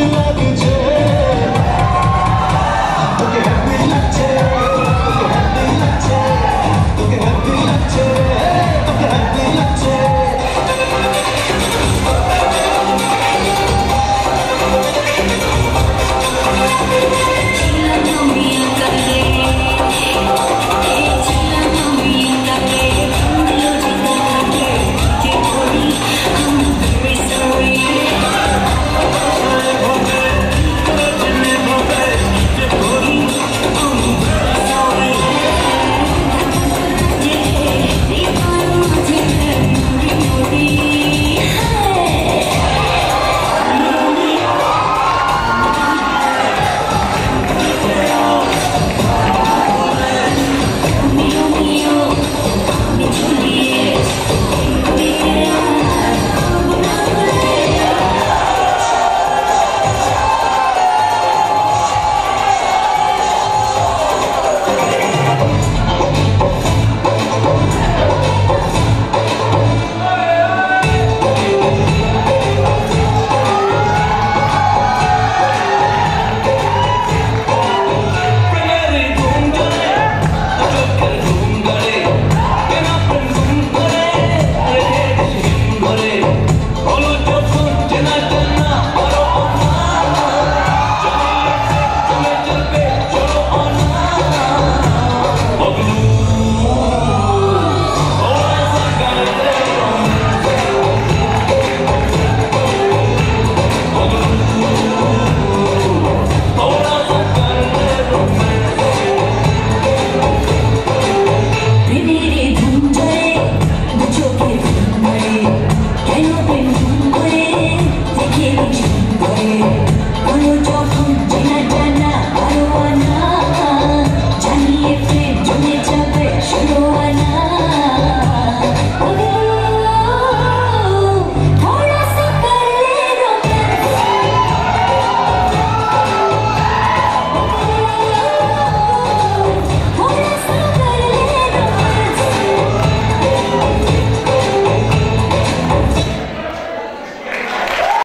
you like a